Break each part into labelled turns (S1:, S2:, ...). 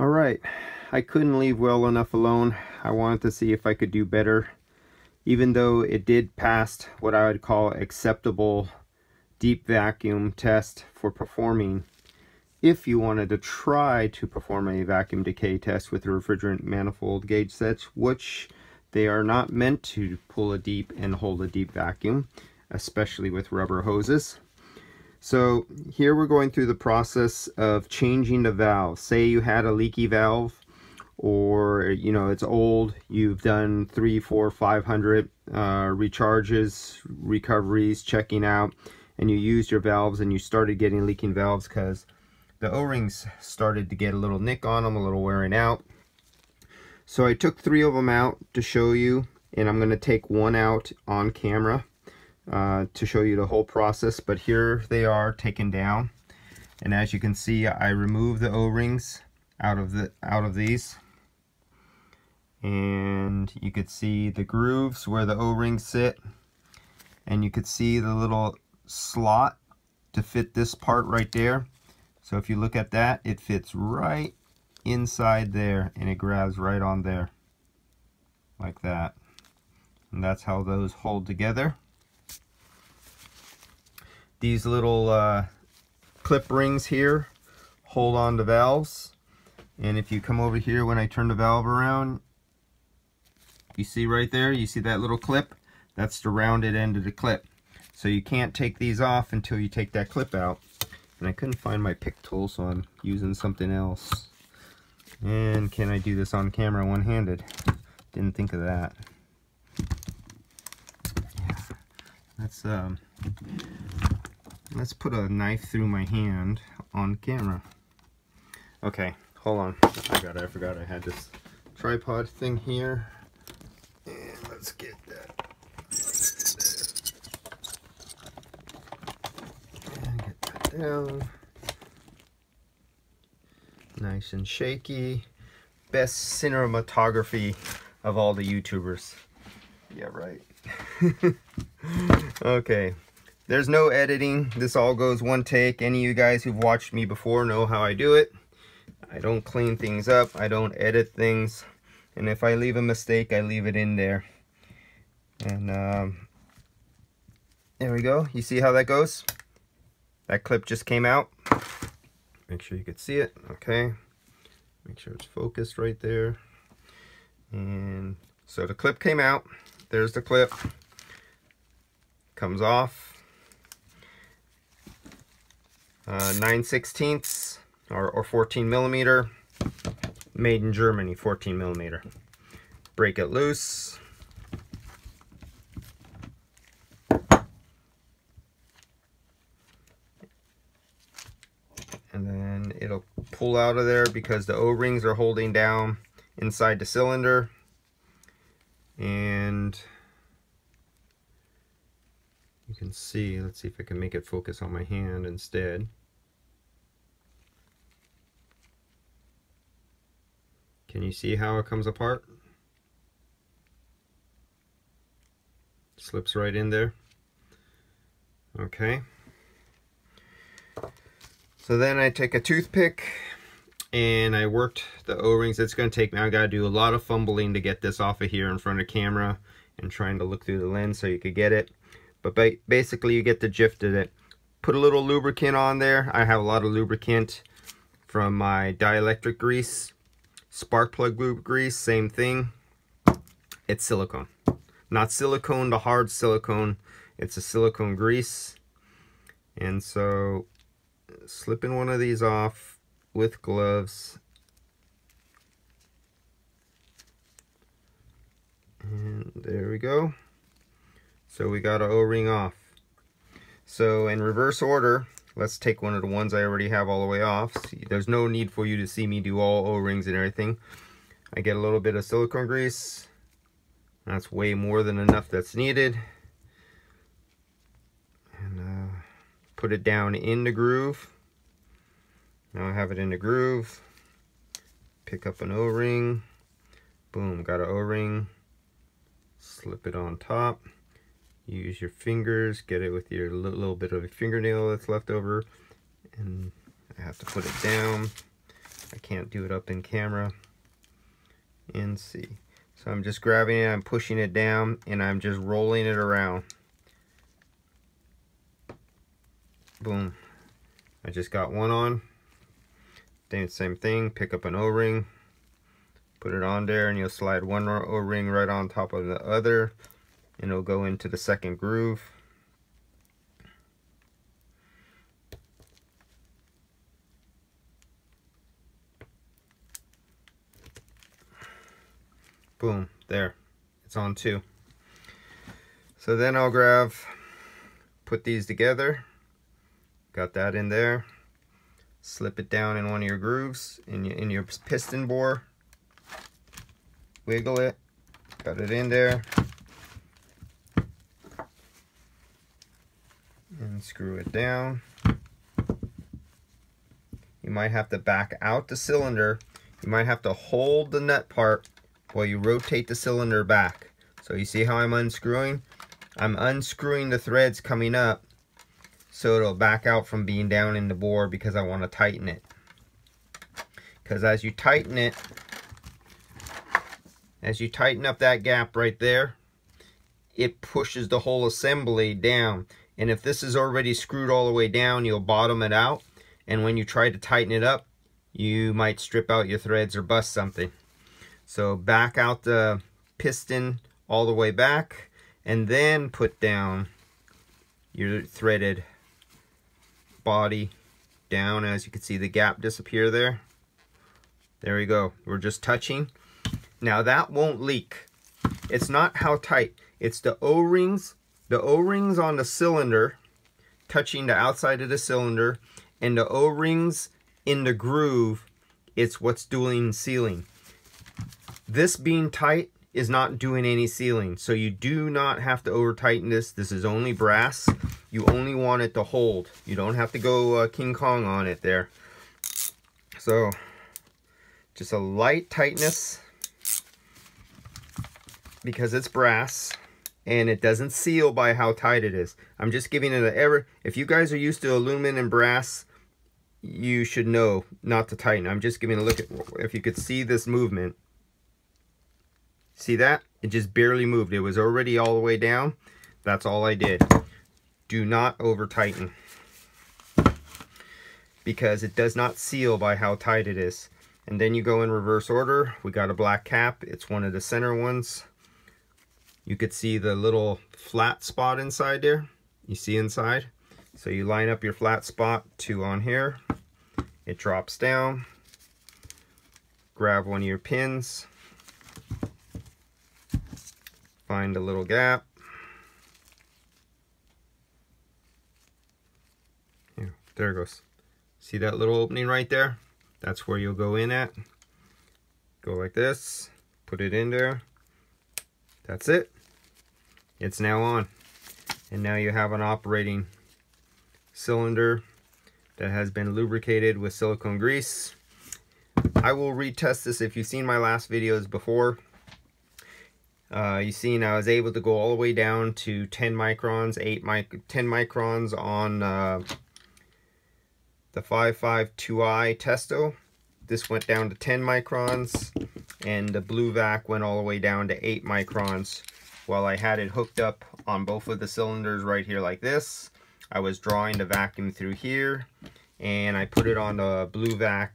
S1: All right, I couldn't leave well enough alone. I wanted to see if I could do better. Even though it did pass what I would call acceptable deep vacuum test for performing. If you wanted to try to perform a vacuum decay test with the refrigerant manifold gauge sets, which they are not meant to pull a deep and hold a deep vacuum, especially with rubber hoses. So here we're going through the process of changing the valve. Say you had a leaky valve or you know it's old you've done three four five hundred uh, recharges recoveries checking out and you used your valves and you started getting leaking valves because the o-rings started to get a little nick on them a little wearing out so I took three of them out to show you and I'm going to take one out on camera uh, to show you the whole process but here they are taken down. And as you can see I removed the o-rings out of the out of these. And you could see the grooves where the o-rings sit. And you could see the little slot to fit this part right there. So if you look at that it fits right inside there and it grabs right on there like that. And that's how those hold together these little uh, clip rings here. Hold on the valves. And if you come over here when I turn the valve around you see right there? You see that little clip? That's the rounded end of the clip. So you can't take these off until you take that clip out. And I couldn't find my pick tool so I'm using something else. And can I do this on camera one-handed? Didn't think of that. Yeah. let's um let's put a knife through my hand on camera okay hold on I got it I forgot I had this tripod thing here And let's get that. And get that down. Nice and shaky. Best cinematography of all the YouTubers. Yeah, right. okay. There's no editing. This all goes one take. Any of you guys who've watched me before know how I do it. I don't clean things up. I don't edit things. And if I leave a mistake, I leave it in there. And um, there we go. You see how that goes? That clip just came out. Make sure you can see it. Okay. Make sure it's focused right there. And so the clip came out. There's the clip. Comes off. Uh, 9 16ths or, or 14 millimeter. Made in Germany, 14 millimeter. Break it loose. and then it'll pull out of there because the o-rings are holding down inside the cylinder and you can see let's see if I can make it focus on my hand instead can you see how it comes apart slips right in there okay so then I take a toothpick and I worked the O-rings. It's going to take me, I got to do a lot of fumbling to get this off of here in front of camera and trying to look through the lens so you could get it. But ba basically you get the gist of it. Put a little lubricant on there. I have a lot of lubricant from my dielectric grease. Spark plug grease, same thing. It's silicone. Not silicone, the hard silicone. It's a silicone grease. And so slipping one of these off with gloves. And there we go. So we got our O-ring off. So in reverse order, let's take one of the ones I already have all the way off. See, there's no need for you to see me do all O-rings and everything. I get a little bit of silicone grease. That's way more than enough that's needed. And uh, put it down in the groove. Now I have it in the groove. Pick up an O-ring. Boom, got an O-ring. Slip it on top. Use your fingers, get it with your little bit of a fingernail that's left over. And I have to put it down. I can't do it up in camera. And see. So I'm just grabbing it, I'm pushing it down, and I'm just rolling it around. Boom. I just got one on. Then same thing, pick up an O-ring, put it on there, and you'll slide one O-ring right on top of the other, and it'll go into the second groove. Boom, there. It's on two. So then I'll grab, put these together. Got that in there. Slip it down in one of your grooves in your, in your piston bore. Wiggle it. Got it in there. And screw it down. You might have to back out the cylinder. You might have to hold the nut part while you rotate the cylinder back. So you see how I'm unscrewing? I'm unscrewing the threads coming up so it'll back out from being down in the bore because I want to tighten it. Because as you tighten it, as you tighten up that gap right there, it pushes the whole assembly down. And if this is already screwed all the way down, you'll bottom it out. And when you try to tighten it up, you might strip out your threads or bust something. So back out the piston all the way back and then put down your threaded body down as you can see the gap disappear there. There we go. We're just touching. Now that won't leak. It's not how tight. It's the O-rings. The O-rings on the cylinder touching the outside of the cylinder and the O-rings in the groove. It's what's doing sealing. This being tight is not doing any sealing. So you do not have to over tighten this. This is only brass. You only want it to hold. You don't have to go uh, King Kong on it there. So just a light tightness because it's brass and it doesn't seal by how tight it is. I'm just giving it an error. If you guys are used to aluminum and brass, you should know not to tighten. I'm just giving a look at if you could see this movement. See that? It just barely moved. It was already all the way down. That's all I did. Do not over tighten because it does not seal by how tight it is. And then you go in reverse order. We got a black cap. It's one of the center ones. You could see the little flat spot inside there. You see inside. So you line up your flat spot to on here. It drops down. Grab one of your pins find a little gap. Yeah, there it goes. See that little opening right there? That's where you'll go in at. Go like this, put it in there. That's it. It's now on. And now you have an operating cylinder that has been lubricated with silicone grease. I will retest this if you've seen my last videos before. Uh, you seen I was able to go all the way down to 10 microns, 8 mic 10 microns on uh, the 552i Testo. This went down to 10 microns, and the BluVac went all the way down to 8 microns. While I had it hooked up on both of the cylinders right here like this, I was drawing the vacuum through here, and I put it on the BluVac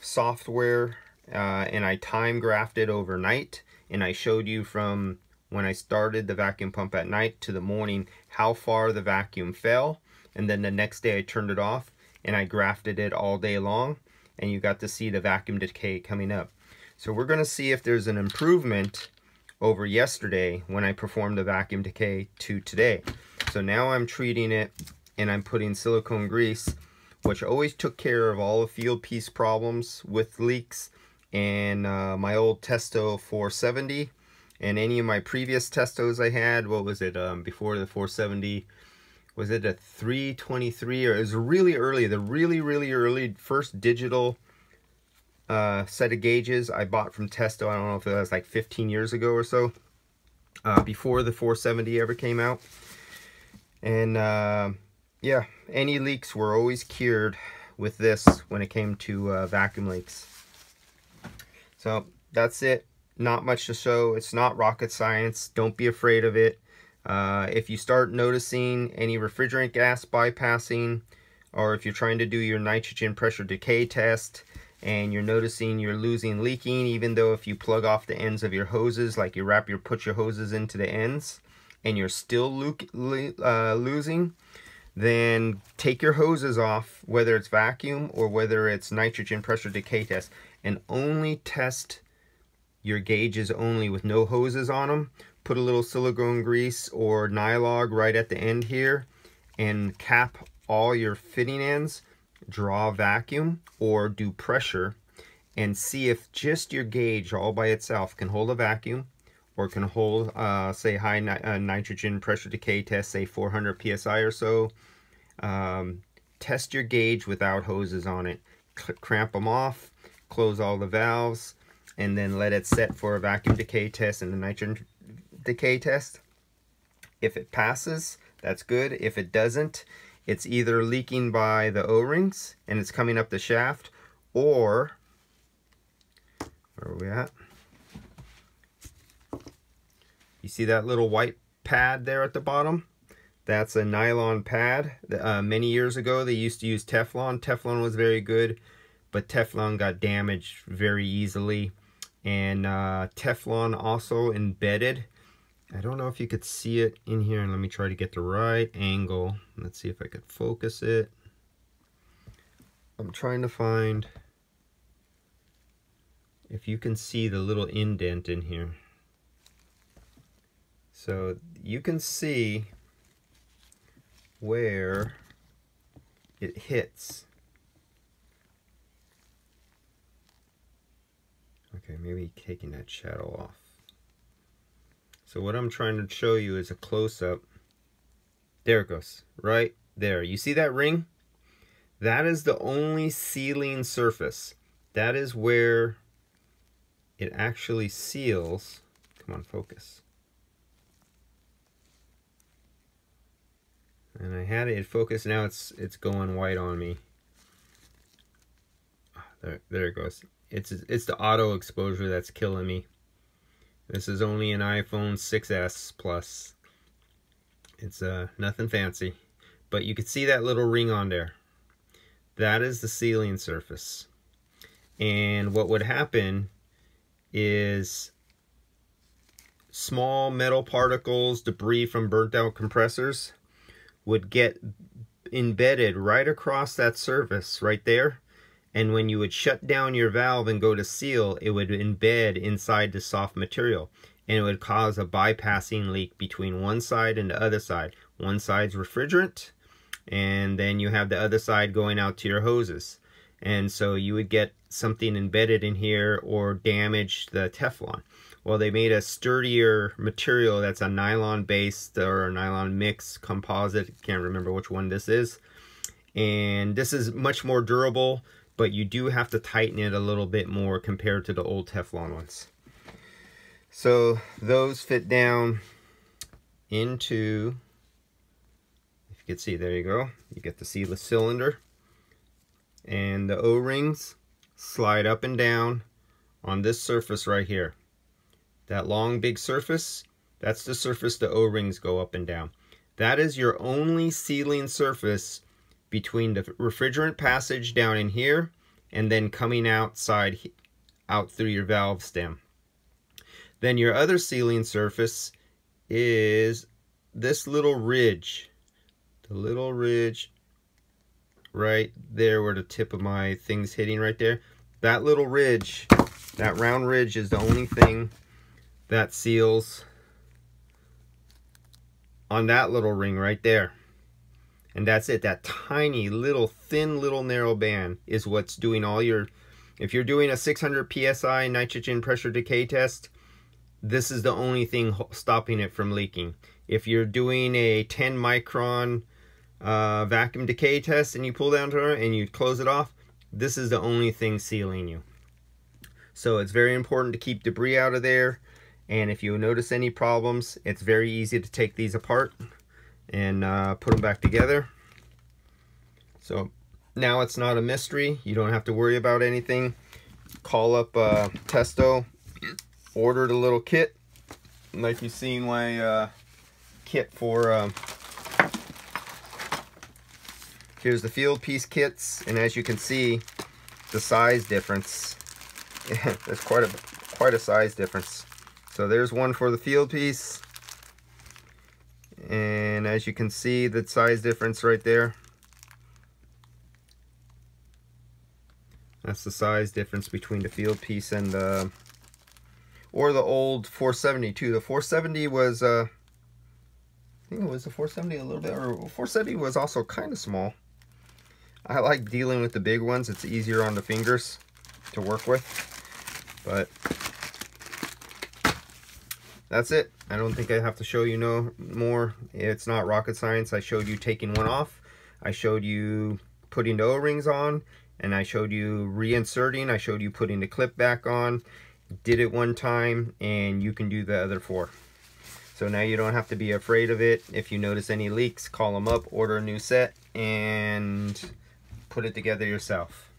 S1: software, uh, and I time graphed it overnight and I showed you from when I started the vacuum pump at night to the morning how far the vacuum fell and then the next day I turned it off and I grafted it all day long and you got to see the vacuum decay coming up. So we're going to see if there's an improvement over yesterday when I performed the vacuum decay to today. So now I'm treating it and I'm putting silicone grease which always took care of all the Fieldpiece problems with leaks and uh, my old Testo 470 and any of my previous Testos I had, what was it, um, before the 470, was it a 323 or it was really early, the really, really early first digital uh, set of gauges I bought from Testo, I don't know if it was like 15 years ago or so, uh, before the 470 ever came out. And uh, yeah, any leaks were always cured with this when it came to uh, vacuum leaks. So that's it. Not much to show. It's not rocket science. Don't be afraid of it. Uh, if you start noticing any refrigerant gas bypassing, or if you're trying to do your nitrogen pressure decay test, and you're noticing you're losing leaking, even though if you plug off the ends of your hoses, like you wrap your, put your hoses into the ends, and you're still uh, losing, then take your hoses off, whether it's vacuum or whether it's nitrogen pressure decay test, and only test your gauges only with no hoses on them. Put a little silicone grease or nylog right at the end here and cap all your fitting ends. Draw vacuum or do pressure and see if just your gauge all by itself can hold a vacuum or can hold, uh, say, high ni uh, nitrogen pressure decay test, say 400 psi or so. Um, test your gauge without hoses on it. C cramp them off, close all the valves, and then let it set for a vacuum decay test and the nitrogen decay test. If it passes, that's good. If it doesn't, it's either leaking by the O-rings and it's coming up the shaft, or, where are we at? You see that little white pad there at the bottom? That's a nylon pad. Uh, many years ago, they used to use Teflon. Teflon was very good, but Teflon got damaged very easily. And uh, Teflon also embedded. I don't know if you could see it in here. And let me try to get the right angle. Let's see if I could focus it. I'm trying to find if you can see the little indent in here. So you can see where it hits. Okay, maybe taking that shadow off. So what I'm trying to show you is a close-up. There it goes, right there. You see that ring? That is the only sealing surface. That is where it actually seals. Come on, focus. and I had it focused now it's it's going white on me ah, there, there it goes it's it's the auto exposure that's killing me this is only an iPhone 6s plus. It's uh nothing fancy but you can see that little ring on there. That is the sealing surface. And what would happen is small metal particles debris from burnt out compressors would get embedded right across that surface right there. And when you would shut down your valve and go to seal, it would embed inside the soft material. And it would cause a bypassing leak between one side and the other side. One side's refrigerant, and then you have the other side going out to your hoses. And so you would get something embedded in here or damage the Teflon. Well, they made a sturdier material that's a nylon based or a nylon mix composite. Can't remember which one this is. And this is much more durable, but you do have to tighten it a little bit more compared to the old Teflon ones. So those fit down into, if you can see, there you go. You get to see the cylinder. And the O-rings slide up and down on this surface right here. That long big surface, that's the surface the O-rings go up and down. That is your only sealing surface between the refrigerant passage down in here and then coming outside out through your valve stem. Then your other sealing surface is this little ridge. The little ridge right there where the tip of my thing's hitting right there. That little ridge, that round ridge is the only thing that seals on that little ring right there. And that's it. That tiny little thin little narrow band is what's doing all your, if you're doing a 600 PSI nitrogen pressure decay test, this is the only thing stopping it from leaking. If you're doing a 10 micron uh, vacuum decay test and you pull down to it and you close it off, this is the only thing sealing you. So it's very important to keep debris out of there. And if you notice any problems, it's very easy to take these apart and uh, put them back together. So now it's not a mystery. You don't have to worry about anything. Call up uh, Testo, order the little kit, like you've seen my uh, kit for. Um, here's the Fieldpiece kits, and as you can see, the size difference. there's quite a quite a size difference. So there's one for the Fieldpiece. And as you can see, the size difference right there. That's the size difference between the Fieldpiece and the, or the old 472. The 470 was, uh, I think it was the 470 a little bit, or 470 was also kind of small. I like dealing with the big ones. It's easier on the fingers to work with. But that's it. I don't think I have to show you no more. It's not rocket science. I showed you taking one off. I showed you putting the O-rings on and I showed you reinserting. I showed you putting the clip back on. Did it one time and you can do the other four. So now you don't have to be afraid of it. If you notice any leaks, call them up, order a new set, and put it together yourself.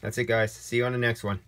S1: That's it guys. See you on the next one.